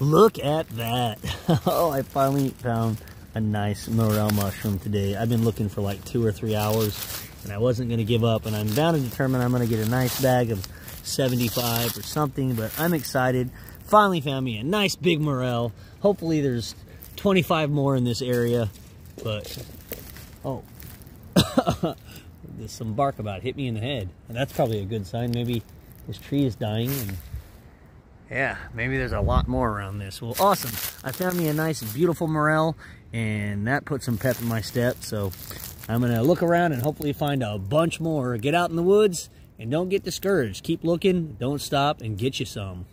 Look at that. oh, I finally found a nice morel mushroom today. I've been looking for like two or three hours and I wasn't going to give up and I'm bound and determined I'm going to get a nice bag of 75 or something, but I'm excited. Finally found me a nice big morel. Hopefully there's 25 more in this area, but oh, there's some bark about it. hit me in the head. And that's probably a good sign. Maybe this tree is dying and yeah, maybe there's a lot more around this. Well, awesome. I found me a nice, beautiful morel, and that put some pep in my step. So I'm going to look around and hopefully find a bunch more. Get out in the woods and don't get discouraged. Keep looking, don't stop, and get you some.